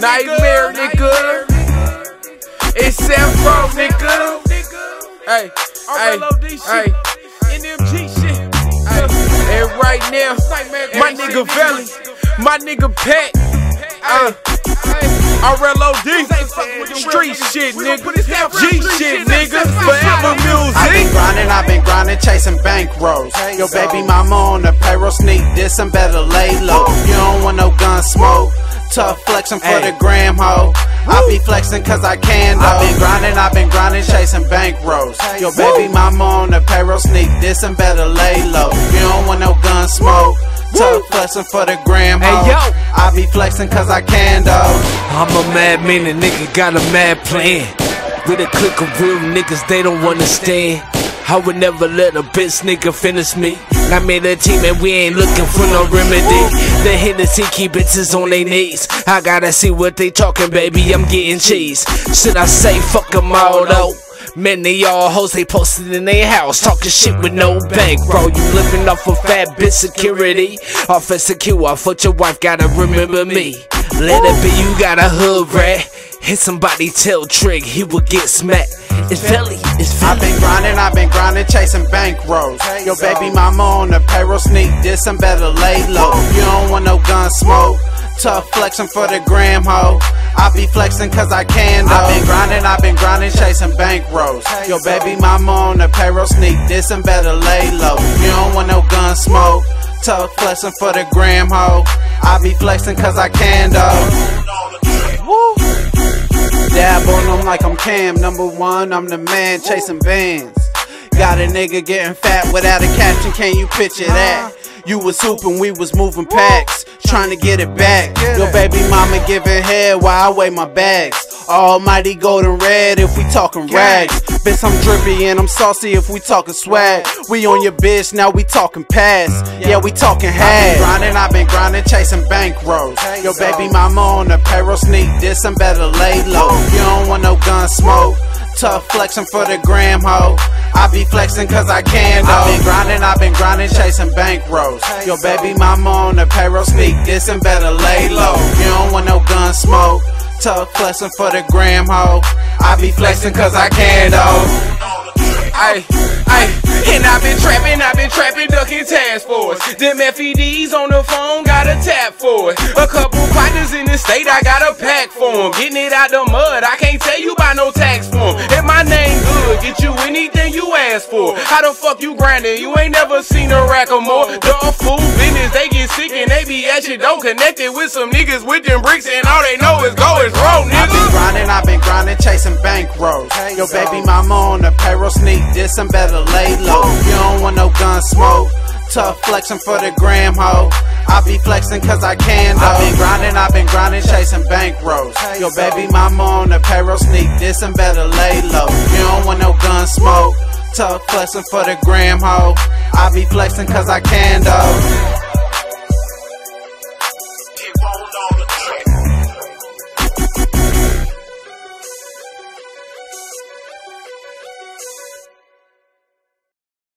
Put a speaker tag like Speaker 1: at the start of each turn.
Speaker 1: Nightmare, nigga. It's Sam Pro, nigga. Hey, hey, hey.
Speaker 2: NMG shit.
Speaker 1: Hey, and right now, my nigga Velli, my nigga Pat, uh, RLOD, street shit, nigga, G shit, nigga, forever music.
Speaker 3: I've been grinding, I've been grinding, chasing bank rolls. Your baby mama on the payroll, sneak this and better lay low. You don't want no gun smoke. Tough flexing for the gram hoe. I be flexing cause I can though. I've been grinding, I've been grinding, chasing bank rolls. Your baby mama on the payroll, sneak this and better lay low. You don't want no gun smoke. Tough flexing for the gram hoe.
Speaker 1: Hey, yo.
Speaker 3: I be flexing cause I can though.
Speaker 4: I'm a mad man, a nigga got a mad plan. With a clique of real niggas, they don't understand. I would never let a bitch nigga finish me. I made a team and we ain't looking for no remedy. The Hennessy keep bitches on their knees. I gotta see what they talking, baby. I'm getting cheese. Should I say fuck 'em all though? Many y'all hoes they posted in their house talking shit with no bank, bro. You living off of fat bitch security. Off of secure, I thought your wife gotta remember me. Let it be, you got a hood rat. Hit somebody tell Trick, he will get smacked. It's Philly, it's Philly.
Speaker 3: I've been grinding, I've been grinding, chasing bank rolls. Your baby mama on the payroll, sneak this and better lay low. You don't want no gun smoke. Tough flexing for the gram hoe. I be flexing cause I can though. I've been grinding, I've been grinding, chasing bank rolls. Your baby mama on the payroll, sneak this and better lay low. You don't want no gun smoke. Tough flexing for the gram hoe. I be flexing cause I can though. Woo. Dab on them like I'm Cam. Number one, I'm the man chasing bands. Got a nigga getting fat without a caption. Can you picture that? You was hooping, we was moving packs, trying to get it back. Your baby mama giving head while I weigh my bags. Almighty golden red if we talking rags. Bitch, I'm drippy and I'm saucy if we talking swag. We on your bitch, now we talking pass. Yeah, we talking hag. Grinding, I've been grinding, chasing bank rolls. Your baby mama on the payroll, sneak this and better lay low. You don't want no gun smoke. Tough flexing for the gram hoe. I be flexing cause I can though. I've been grinding, I've been grinding, chasing bank rolls. Your baby mama on the payroll, sneak this and better lay low. You don't want no gun smoke. Tough flexing for the gram hoe. I be flexing cause I can though.
Speaker 1: Ay, ay, and I've been trapping, I've been trapping, ducking task force. Them FEDs on the phone, got a tap for it. A couple partners in the state, I got a pack for for 'em. Getting it out the mud, I can't tell you by no tax form. If my name good, get you anything you ask for. How the fuck you grinding? You ain't never seen a rack or more. Dog food business, they be at you. Don't connected with some niggas with them bricks and all they know is go is roll,
Speaker 3: I've been grinding, I've been grinding, chasing bank rolls. Your baby mama on the payroll, sneak this and better lay low. You don't want no gun smoke. Tough flexing for the gram hoe. I be flexing cause I can though. I've been grinding, I've been grinding, chasing bank rolls. Your baby mama on the payroll, sneak this and better lay low. You don't want no gun smoke. Tough flexing for the gram hoe. I be flexing cause I can though.